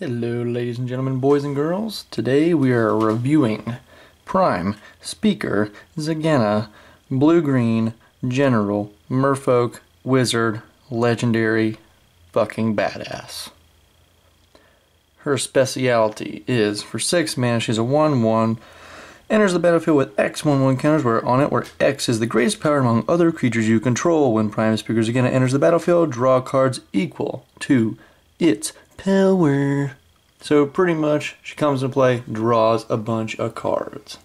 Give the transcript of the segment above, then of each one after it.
Hello, ladies and gentlemen, boys and girls. Today we are reviewing Prime Speaker Zegana Blue Green General Merfolk Wizard Legendary fucking badass. Her speciality is for 6 mana, she's a 1 1. Enters the battlefield with X 1 1 counters where on it, where X is the greatest power among other creatures you control. When Prime Speaker Zegana enters the battlefield, draw cards equal to its power. So pretty much she comes into play, draws a bunch of cards.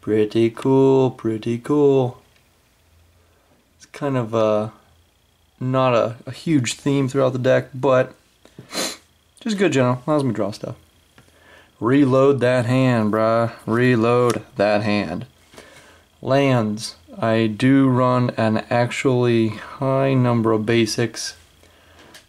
Pretty cool, pretty cool. It's kind of uh, not a, a huge theme throughout the deck, but just good general. Allows me to draw stuff. Reload that hand, bruh. Reload that hand. Lands. I do run an actually high number of basics.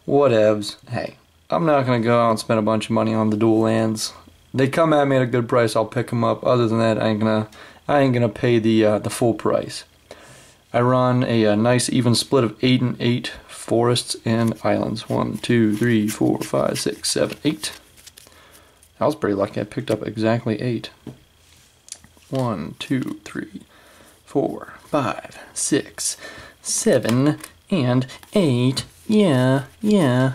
Whatevs. Hey, I'm not going to go out and spend a bunch of money on the dual lands. They come at me at a good price, I'll pick them up. Other than that, I ain't gonna, I ain't gonna pay the uh, the full price. I run a, a, nice even split of eight and eight forests and islands. One, two, three, four, five, six, seven, eight. I was pretty lucky. I picked up exactly eight. One, two, three, four, five, six, seven, and eight. Yeah, yeah.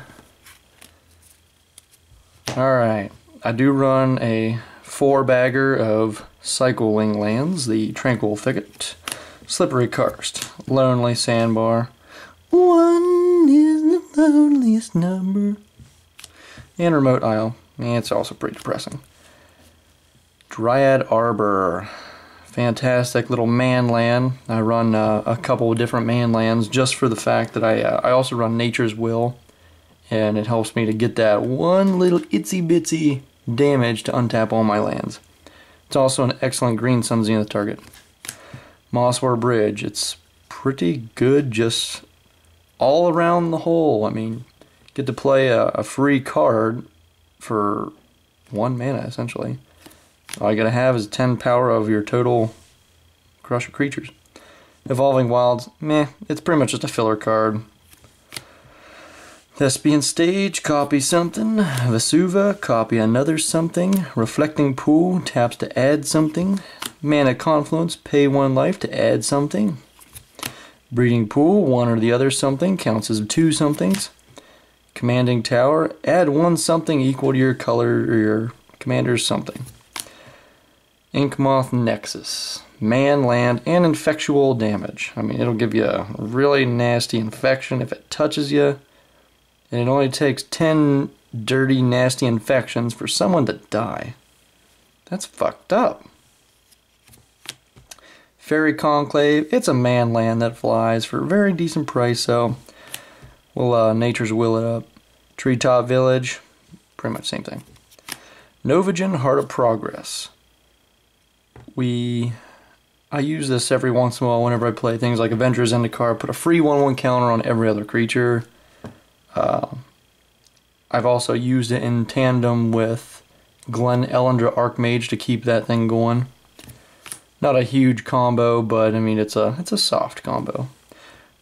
Alright, I do run a four bagger of cycling lands, the Tranquil Thicket, Slippery Karst, Lonely Sandbar, one is the loneliest number, and Remote Isle. It's also pretty depressing. Dryad Arbor, fantastic little man land. I run uh, a couple of different man lands just for the fact that I uh, I also run Nature's Will and it helps me to get that one little itsy bitsy damage to untap all my lands. It's also an excellent green Sun Zenith target. Mosswort Bridge, it's pretty good just all around the hole. I mean, get to play a, a free card for one mana essentially. All you gotta have is 10 power of your total crush of creatures. Evolving Wilds, meh, it's pretty much just a filler card. Thespian Stage, copy something. Vesuva, copy another something. Reflecting Pool, taps to add something. Mana Confluence, pay one life to add something. Breeding Pool, one or the other something, counts as two somethings. Commanding Tower, add one something equal to your color or your commander's something. Inkmoth Nexus, man, land, and infectual damage. I mean, it'll give you a really nasty infection if it touches you and it only takes 10 dirty, nasty infections for someone to die. That's fucked up. Fairy Conclave, it's a man land that flies for a very decent price, so we'll uh, Nature's Will it up. Treetop Village, pretty much same thing. Novijen Heart of Progress. We I use this every once in a while whenever I play things like Avengers Zendikar, put a free 1-1 counter on every other creature. Uh, I've also used it in tandem with Glen Elendra Archmage to keep that thing going. Not a huge combo, but I mean it's a it's a soft combo.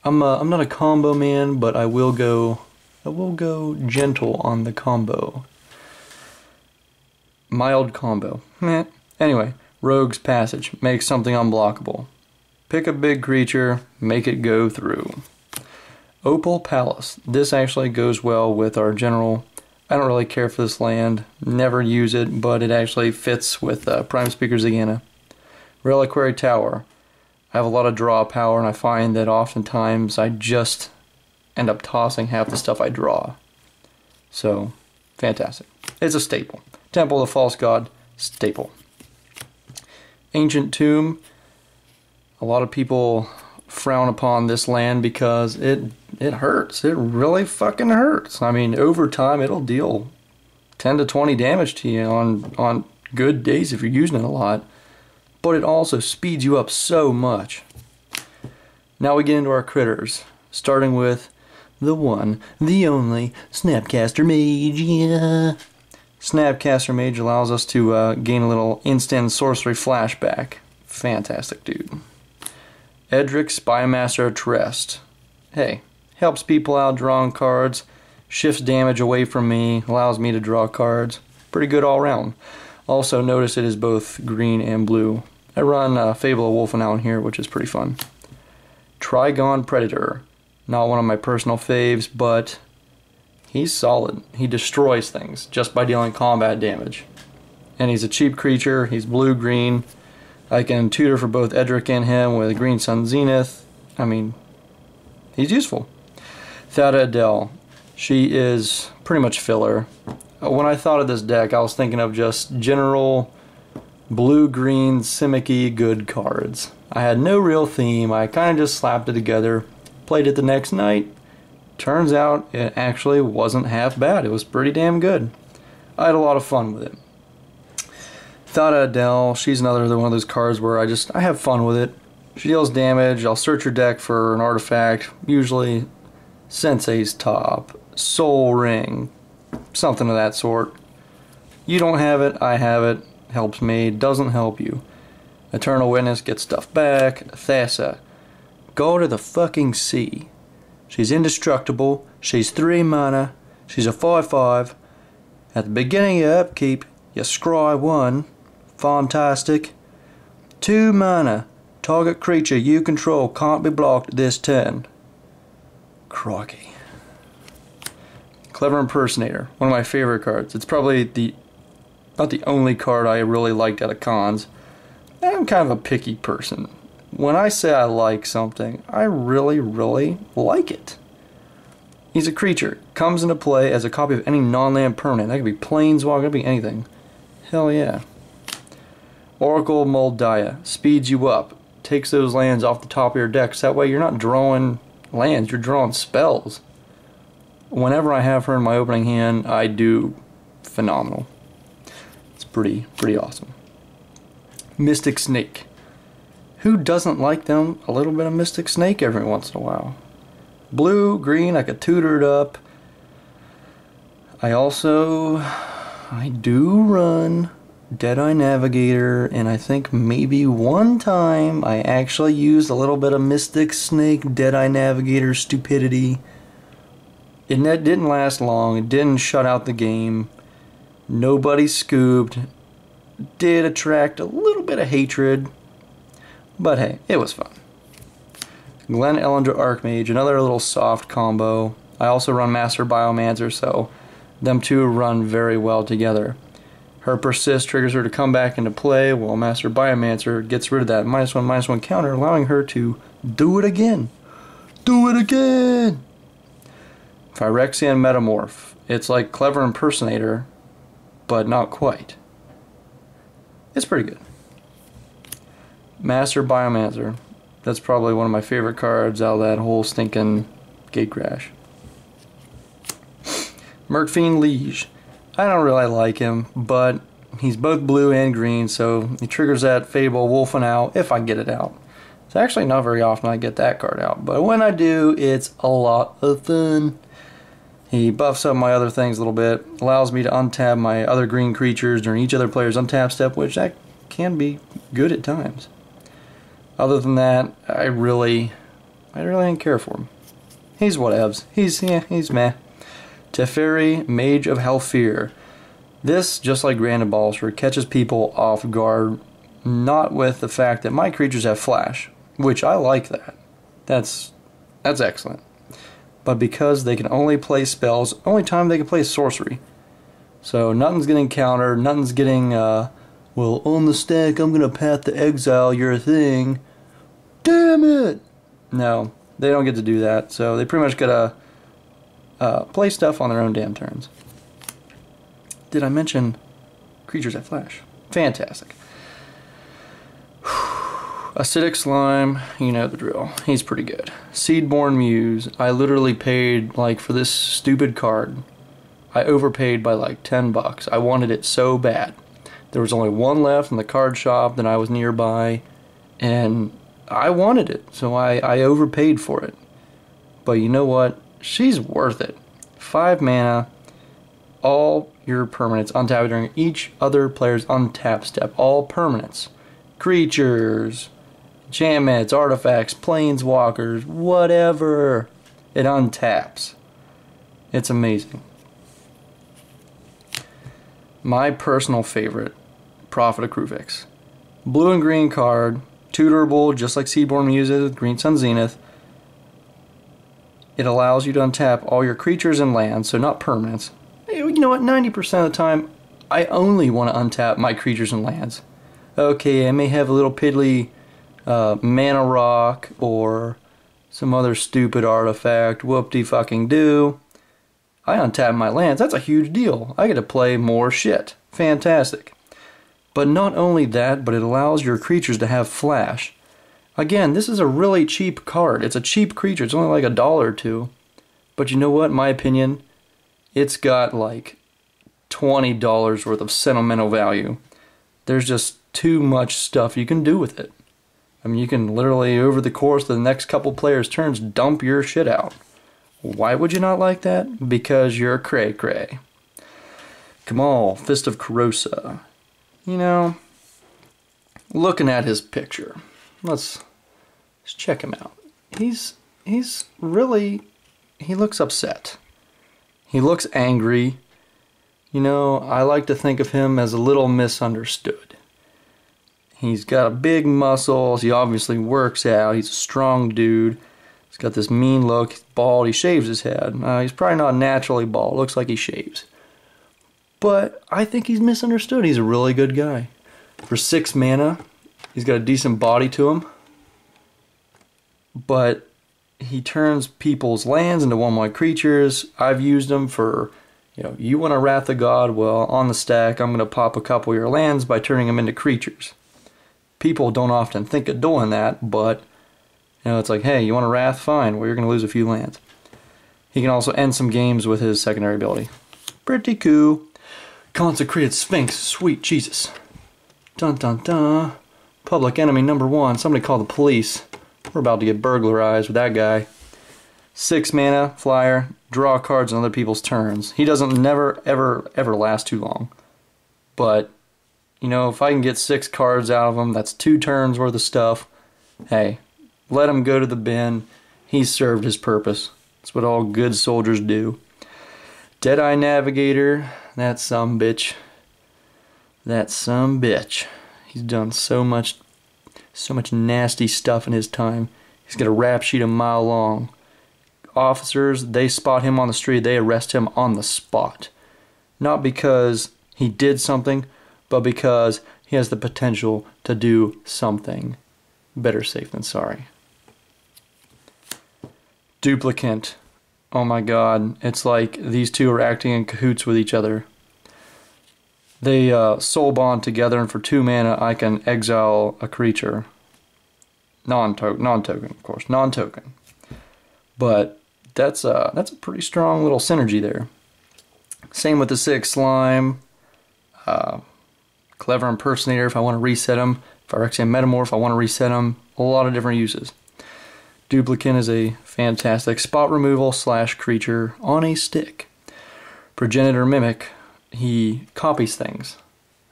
I'm a, I'm not a combo man, but I will go I will go gentle on the combo. Mild combo. Meh. Anyway, Rogue's Passage makes something unblockable. Pick a big creature, make it go through. Opal Palace. This actually goes well with our general. I don't really care for this land, never use it, but it actually fits with uh, Prime Speaker Zegana. Reliquary Tower. I have a lot of draw power, and I find that oftentimes I just end up tossing half the stuff I draw. So, fantastic. It's a staple. Temple of the False God, staple. Ancient Tomb. A lot of people frown upon this land because it it hurts. It really fucking hurts. I mean, over time it'll deal 10 to 20 damage to you on on good days if you're using it a lot. But it also speeds you up so much. Now we get into our critters, starting with the one, the only Snapcaster Mage. Yeah. Snapcaster Mage allows us to uh, gain a little instant sorcery flashback. Fantastic, dude. Edric Spymaster Trest. Hey, helps people out drawing cards, shifts damage away from me, allows me to draw cards. Pretty good all around. Also notice it is both green and blue. I run uh, Fable of Wolf and Owl in here, which is pretty fun. Trigon Predator. Not one of my personal faves, but he's solid. He destroys things just by dealing combat damage. And he's a cheap creature. He's blue-green. I can tutor for both Edric and him with Green Sun Zenith. I mean, he's useful. Thada Adel. She is pretty much filler. Uh, when I thought of this deck, I was thinking of just general blue-green Simic good cards. I had no real theme. I kind of just slapped it together, played it the next night. Turns out it actually wasn't half bad. It was pretty damn good. I had a lot of fun with it. Thada Adel, she's another one of those cards where I just I have fun with it. She deals damage. I'll search your deck for an artifact, usually Sensei's Top, Sol Ring, something of that sort. You don't have it, I have it. Helps me, doesn't help you. Eternal Witness gets stuff back. Thassa, God of the fucking sea. She's indestructible. She's 3 mana. She's a 5-5. At the beginning of your upkeep, you scry 1 Fantastic. Two mana. Target creature you control can't be blocked this turn. Crikey. Clever Impersonator. One of my favorite cards. It's probably the about the only card I really liked out of Khans. I'm kind of a picky person. When I say I like something, I really, really like it. He's a creature. Comes into play as a copy of any non-land permanent. That could be Planeswalker, it could be anything. Hell yeah. Oracle Mul Daya speeds you up, takes those lands off the top of your decks. That way you're not drawing lands, you're drawing spells. Whenever I have her in my opening hand, I do phenomenal. It's pretty, pretty awesome. Mystic Snake. Who doesn't like them a little bit of Mystic Snake every once in a while? Blue, green, I could tutor it up. I also, I do run Deadeye Navigator, and I think maybe one time I actually used a little bit of Mystic Snake Deadeye Navigator stupidity. And that didn't last long, it didn't shut out the game. Nobody scooped. Did attract a little bit of hatred. But hey, it was fun. Glen Elendra Archmage, another little soft combo. I also run Master Biomancer, so them two run very well together. Her persist triggers her to come back into play, while Master Biomancer gets rid of that minus one, minus one counter, allowing her to do it again. Do it again! Phyrexian Metamorph. It's like Clever Impersonator, but not quite. It's pretty good. Master Biomancer. That's probably one of my favorite cards out of that whole stinking Gatecrash. Murkfiend Liege. I don't really like him, but he's both blue and green, so he triggers that Fable Wolf and Owl if I get it out. It's actually not very often I get that card out, but when I do, it's a lot of fun. He buffs up my other things a little bit, allows me to untap my other green creatures during each other player's untap step, which that can be good at times. Other than that, I really, I really didn't care for him. He's whatevs. He's, yeah, he's meh. Teferi, Mage of Zhalfir. This, just like Grand Abolisher, catches people off guard, not with the fact that my creatures have flash, which I like that. That's that's excellent. But because they can only play spells, only time they can play sorcery. So nothing's getting countered, nothing's getting uh well on the stack I'm gonna path to exile your thing. Damn it! No, they don't get to do that, so they pretty much gotta uh, play stuff on their own damn turns. Did I mention creatures that flash? Fantastic. Acidic Slime, you know the drill. He's pretty good. Seedborn Muse, I literally paid, like, for this stupid card, I overpaid by like 10 bucks. I wanted it so bad. There was only one left in the card shop that I was nearby, and I wanted it, so I, I overpaid for it. But you know what? She's worth it. Five mana, all your permanents untap during each other player's untap step. All permanents. Creatures, enchantments, artifacts, planeswalkers, whatever. It untaps. It's amazing. My personal favorite, Prophet of Kruphix. Blue and green card, tutorable just like Seedborn Muse, Green Sun Zenith. It allows you to untap all your creatures and lands, so not permanents. You know what, 90% of the time, I only want to untap my creatures and lands. Okay, I may have a little piddly uh, mana rock or some other stupid artifact, whoop-de fucking do. I untap my lands, that's a huge deal. I get to play more shit. Fantastic. But not only that, but it allows your creatures to have flash. Again, this is a really cheap card. It's a cheap creature. It's only like a dollar or two. But you know what? In my opinion, it's got like $20 worth of sentimental value. There's just too much stuff you can do with it. I mean, you can literally, over the course of the next couple players' turns, dump your shit out. Why would you not like that? Because you're cray cray. Kamahl, Fist of Krosa. You know, looking at his picture, let's, let's check him out. He's he's really he looks upset. He looks angry. You know, I like to think of him as a little misunderstood. He's got big muscles. He obviously works out. He's a strong dude. He's got this mean look. He's bald. He shaves his head. Uh, he's probably not naturally bald. Looks like he shaves. But I think he's misunderstood. He's a really good guy. For six mana, he's got a decent body to him. But he turns people's lands into one white creatures. I've used him for, you know, you want a Wrath of God? Well, on the stack, I'm going to pop a couple of your lands by turning them into creatures. People don't often think of doing that, but, you know, it's like, hey, you want a Wrath? Fine. Well, you're going to lose a few lands. He can also end some games with his secondary ability. Pretty cool. Consecrated Sphinx, sweet Jesus. Dun dun dun. Public enemy number one. Somebody call the police. We're about to get burglarized with that guy. Six mana, flyer, draw cards on other people's turns. He doesn't never, ever, ever last too long. But, you know, if I can get six cards out of him, that's two turns worth of stuff. Hey, let him go to the bin. He's served his purpose. That's what all good soldiers do. Deadeye Navigator, that's some bitch. That's some bitch. He's done so much so much nasty stuff in his time. He's got a rap sheet a mile long. Officers, they spot him on the street, they arrest him on the spot. Not because he did something, but because he has the potential to do something. Better safe than sorry. Duplicant. Oh my god, it's like these two are acting in cahoots with each other. They uh, soul bond together, and for two mana, I can exile a creature. Non-token, non-token, of course, non-token. But that's a that's a pretty strong little synergy there. Same with the six slime. Uh, clever impersonator if I want to reset them. Phyrexian metamorph I want to reset them. A lot of different uses. Duplicant is a fantastic spot removal slash creature on a stick. Progenitor Mimic he copies things.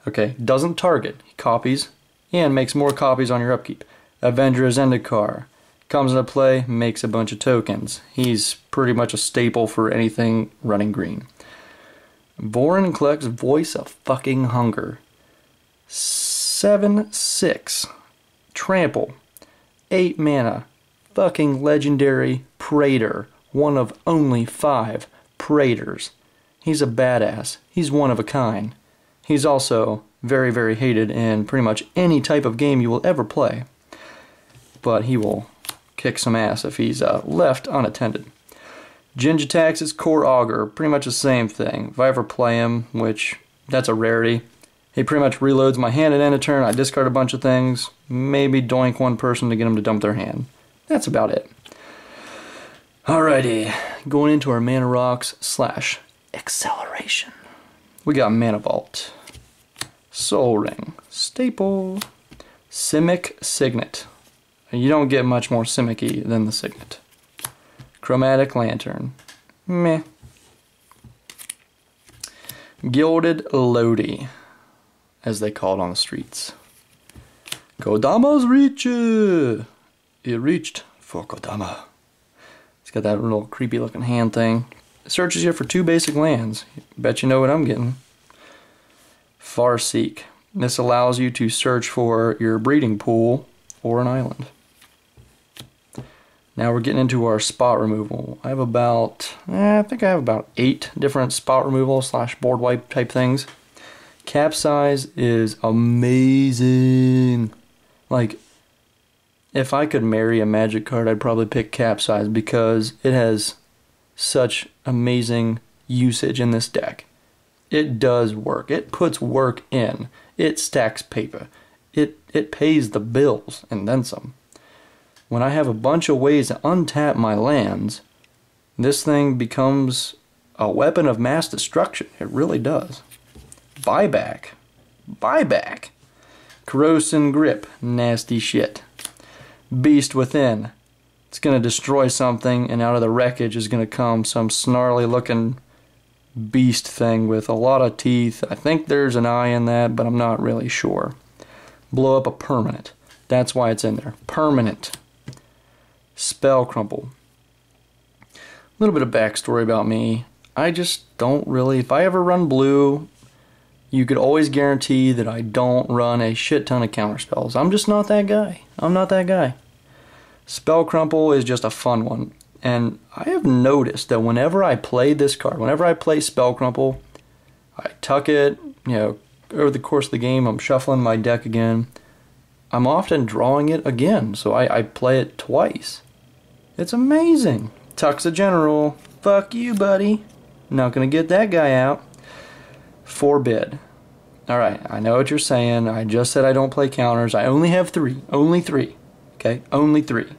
Okay, doesn't target, he copies and makes more copies on your upkeep. Avenger Zendikar comes into play, makes a bunch of tokens. He's pretty much a staple for anything running green. Vorinclex Voice of Fucking Hunger. 7 6. Trample. 8 mana. Fucking legendary Praetor. One of only 5 Praetors. He's a badass. He's one of a kind. He's also very, very hated in pretty much any type of game you will ever play. But he will kick some ass if he's uh, left unattended. Jin-Gitaxias is Core Augur, pretty much the same thing. If I ever play him, which that's a rarity, he pretty much reloads my hand at end of turn. I discard a bunch of things, maybe doink one person to get them to dump their hand. That's about it. Alrighty, going into our mana rocks slash acceleration. We got Mana Vault, Sol Ring, Staple, Simic Signet. You don't get much more Simic than the Signet. Chromatic Lantern. Meh. Gilded Lodi, as they call it on the streets. Kodama's reach! It reached for Kodama. It's got that little creepy looking hand thing searches you for two basic lands. Bet you know what I'm getting. Farseek. This allows you to search for your breeding pool or an island. Now we're getting into our spot removal. I have about, eh, I think I have about eight different spot removal slash board wipe type things. Capsize is amazing. Like, if I could marry a magic card, I'd probably pick Capsize because it has such amazing usage in this deck. It does work. It puts work in. It stacks paper. It it pays the bills and then some. When I have a bunch of ways to untap my lands, this thing becomes a weapon of mass destruction. It really does. Buyback. Buyback. Krosan Grip. Nasty shit. Beast within. It's going to destroy something, and out of the wreckage is going to come some snarly looking beast thing with a lot of teeth. I think there's an eye in that, but I'm not really sure. Blow up a permanent. That's why it's in there. Permanent. Spell crumple. A little bit of backstory about me. I just don't really, if I ever run blue, you could always guarantee that I don't run a shit ton of counter spells. I'm just not that guy. I'm not that guy. Spell crumple is just a fun one. And I have noticed that whenever I play this card, whenever I play Spell Crumple, I tuck it, you know, over the course of the game, I'm shuffling my deck again. I'm often drawing it again, so I, I play it twice. It's amazing. Tuck's a general. Fuck you, buddy. Not gonna get that guy out. Forbid. Alright, I know what you're saying. I just said I don't play counters. I only have three. Only three. Okay? Only three.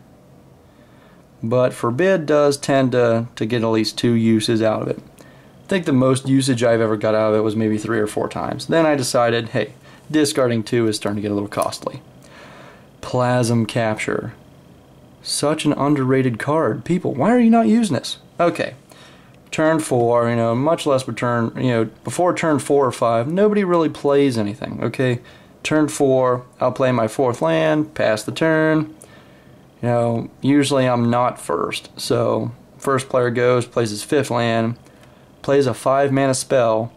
But Forbid does tend to, to get at least two uses out of it. I think the most usage I've ever got out of it was maybe three or four times. Then I decided, hey, discarding two is starting to get a little costly. Plasm Capture. Such an underrated card. People, why are you not using this? Okay. Turn four, you know, much less return, you know, before turn four or five, nobody really plays anything, okay? Turn four, I'll play my fourth land, pass the turn, you know, usually I'm not first. So, first player goes, plays his fifth land, plays a five mana spell.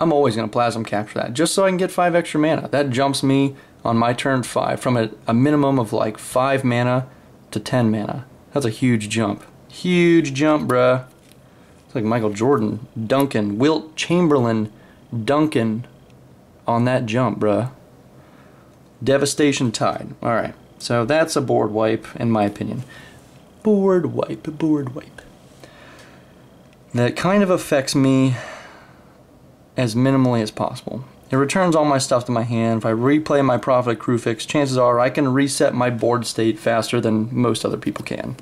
I'm always going to plasm capture that just so I can get five extra mana. That jumps me on my turn five from a, a minimum of like five mana to ten mana. That's a huge jump. Huge jump, bruh. It's like Michael Jordan, Duncan, Wilt Chamberlain, Duncan on that jump, bruh. Devastation Tide. Alright. So that's a board wipe, in my opinion. Board wipe, board wipe. That kind of affects me as minimally as possible. It returns all my stuff to my hand. If I replay my Prophet Kruphix, chances are I can reset my board state faster than most other people can.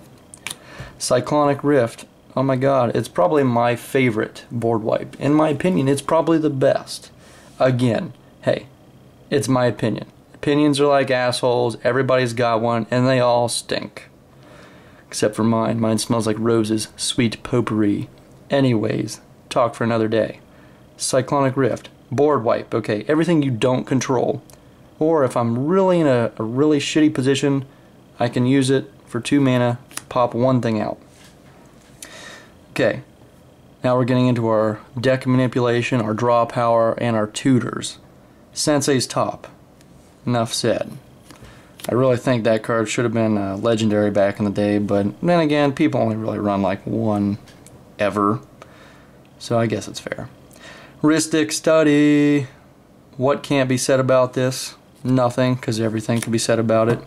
Cyclonic Rift. Oh my god, it's probably my favorite board wipe. In my opinion, it's probably the best. Again, hey, it's my opinion. Opinions are like assholes, everybody's got one, and they all stink. Except for mine. Mine smells like roses, sweet potpourri. Anyways, talk for another day. Cyclonic Rift, board wipe, okay, everything you don't control. Or if I'm really in a, a really shitty position, I can use it for two mana, pop one thing out. Okay, now we're getting into our deck manipulation, our draw power, and our tutors. Sensei's Top. Enough said. I really think that card should have been uh, legendary back in the day, but then again, people only really run like one ever. So I guess it's fair. Rhystic Study. What can't be said about this? Nothing, because everything can be said about it.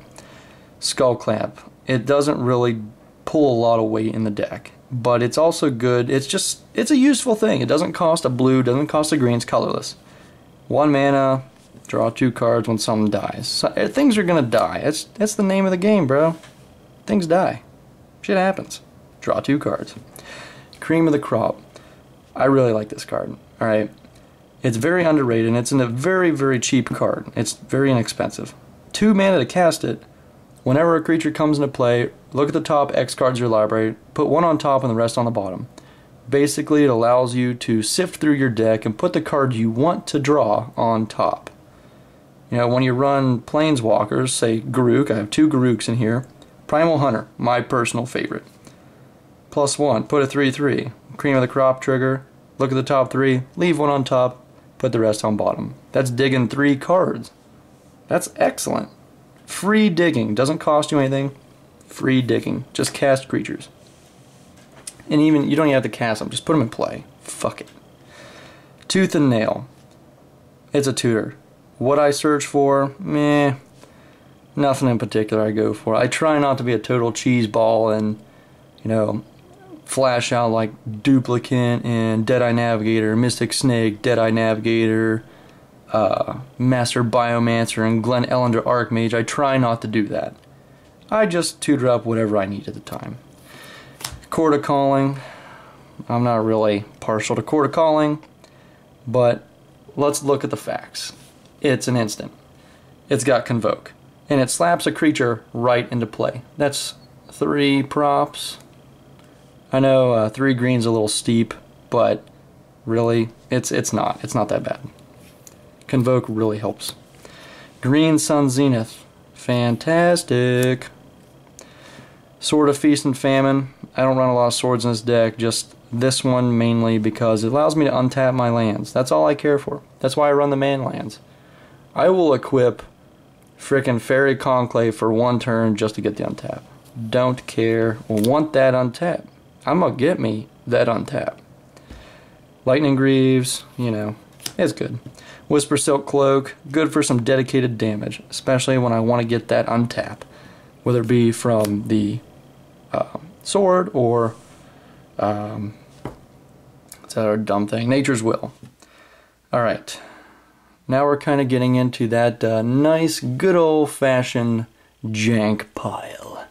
Skull Clamp. It doesn't really pull a lot of weight in the deck, but it's also good. It's just, it's a useful thing. It doesn't cost a blue, doesn't cost a green, it's colorless. One mana, Draw two cards when something dies. So, eh, things are gonna die. That's that's the name of the game, bro. Things die. Shit happens. Draw two cards. Cream of the crop. I really like this card. All right. It's very underrated and it's in a very very cheap card. It's very inexpensive. Two mana to cast it. Whenever a creature comes into play, look at the top X cards of your library, put one on top and the rest on the bottom. Basically, it allows you to sift through your deck and put the card you want to draw on top. You know, when you run Planeswalkers, say Garruk, I have two Garruks in here. Primal Hunter, my personal favorite. Plus one, put a 3 3. cream of the crop trigger, look at the top three, leave one on top, put the rest on bottom. That's digging three cards. That's excellent. Free digging. Doesn't cost you anything. Free digging. Just cast creatures. And even, you don't even have to cast them. Just put them in play. Fuck it. Tooth and Nail. It's a tutor. What I search for, meh. Nothing in particular I go for. I try not to be a total cheese ball and, you know, flash out like Duplicant and Deadeye Navigator, Mystic Snake, Deadeye Navigator, uh, Master Biomancer, and Glen Elendra Archmage. I try not to do that. I just tutor up whatever I need at the time. Chord of Calling. I'm not really partial to Chord of Calling, but let's look at the facts. It's an instant. It's got Convoke, and it slaps a creature right into play. That's three props I know uh, three green's a little steep, but really, it's it's not. It's not that bad. Convoke really helps. Green Sun Zenith, fantastic. Sword of Feast and Famine. I don't run a lot of swords in this deck. Just this one mainly because it allows me to untap my lands. That's all I care for. That's why I run the man lands. I will equip frickin' Fairy Conclave for one turn just to get the untap. Don't care. Want that untap. I'm gonna get me that untap. Lightning Greaves, you know, it's good. Whisper Silk Cloak, good for some dedicated damage, especially when I want to get that untap, whether it be from the uh, sword or um, that dumb thing? Nature's Will. All right, now we're kind of getting into that uh, nice, good old fashioned jank pile.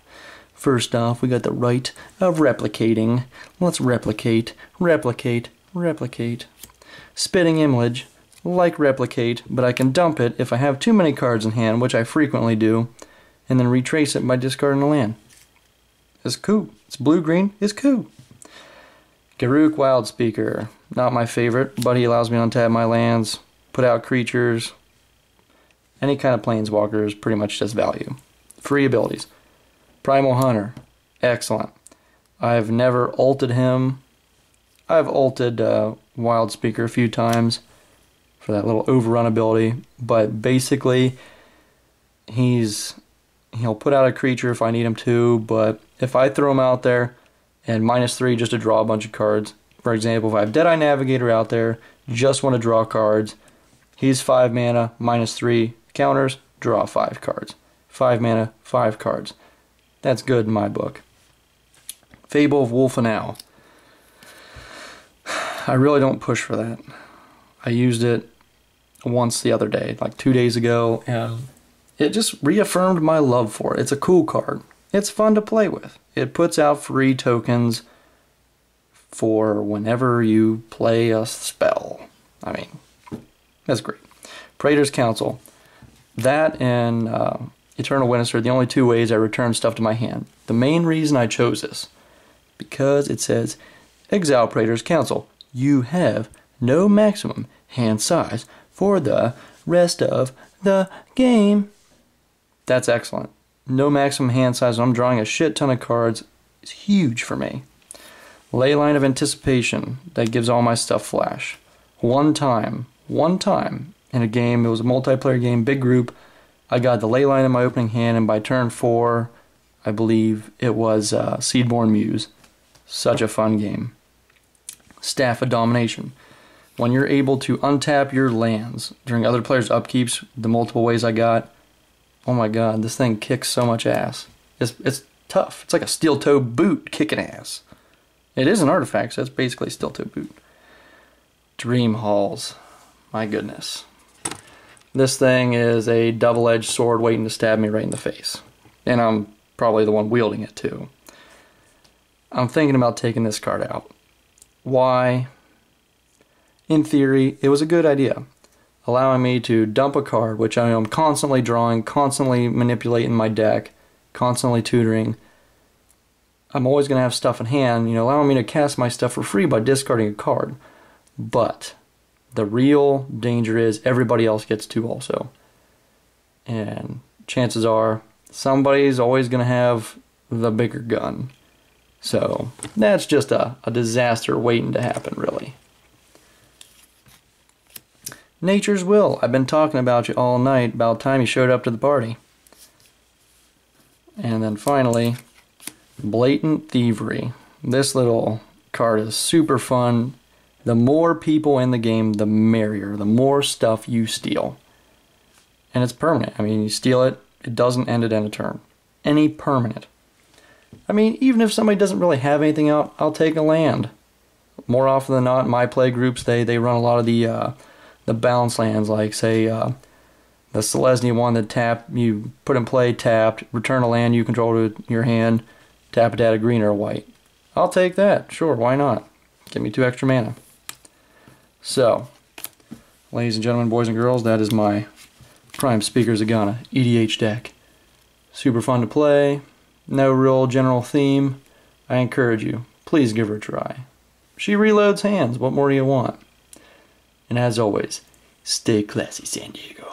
First off, we got the Rite of Replication. Let's replicate, replicate, replicate. Spitting image, like replicate, but I can dump it if I have too many cards in hand, which I frequently do, and then retrace it by discarding a land. It's cool. It's blue-green. It's cool. Garruk Wildspeaker. Not my favorite, but he allows me to untap my lands, put out creatures. Any kind of planeswalker is pretty much just value. Free abilities. Primal Hunter, excellent. I've never ulted him. I've ulted uh, Wildspeaker a few times for that little overrun ability, but basically, he's he'll put out a creature if I need him to, but if I throw him out there and minus three just to draw a bunch of cards, for example, if I have Deadeye Navigator out there, just want to draw cards, he's five mana, minus three counters, draw five cards. Five mana, five cards. That's good in my book. Fable of Wolf and Owl. I really don't push for that. I used it once the other day, like two days ago, and it just reaffirmed my love for it. It's a cool card. It's fun to play with. It puts out free tokens for whenever you play a spell. I mean, that's great. Praetor's Council. That and uh, Eternal Witness are the only two ways I return stuff to my hand. The main reason I chose this, because it says, Exile Praetor's Council, you have no maximum hand size for the rest of the game. That's excellent. No maximum hand size. I'm drawing a shit ton of cards. It's huge for me. Leyline of Anticipation. That gives all my stuff flash. One time, one time in a game, it was a multiplayer game, big group. I got the ley line in my opening hand, and by turn four, I believe it was uh, Seedborn Muse. Such a fun game. Staff of Domination. When you're able to untap your lands during other players' upkeeps, the multiple ways I got, oh my god, this thing kicks so much ass. It's, it's tough. It's like a steel toe boot kicking ass. It is an artifact, so it's basically steel toe boot. Dream Halls. My goodness. This thing is a double-edged sword waiting to stab me right in the face. And I'm probably the one wielding it too. I'm thinking about taking this card out. Why? In theory, it was a good idea, allowing me to dump a card, which I am constantly drawing, constantly manipulating my deck, constantly tutoring. I'm always going to have stuff in hand, you know, allowing me to cast my stuff for free by discarding a card. But the real danger is everybody else gets two also. And chances are somebody's always going to have the bigger gun. So that's just a, a disaster waiting to happen, really. Nature's Will. I've been talking about you all night. About time you showed up to the party. And then finally, Blatant Thievery. This little card is super fun. The more people in the game, the merrier. The more stuff you steal. And it's permanent. I mean, you steal it, it doesn't end at end of turn. Any permanent. I mean, even if somebody doesn't really have anything out, I'll take a land. More often than not, my play groups they they run a lot of the uh, the balance lands, like say uh, the Selesnya one that tap you put in play tapped, return a land you control to your hand, tap it at a green or a white. I'll take that. Sure, why not? Give me two extra mana. So, ladies and gentlemen, boys and girls, that is my Prime Speaker Zegana EDH deck. Super fun to play, no real general theme. I encourage you, please give her a try. She reloads hands, what more do you want? And as always, stay classy, San Diego.